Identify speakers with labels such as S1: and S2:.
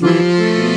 S1: Música uhum.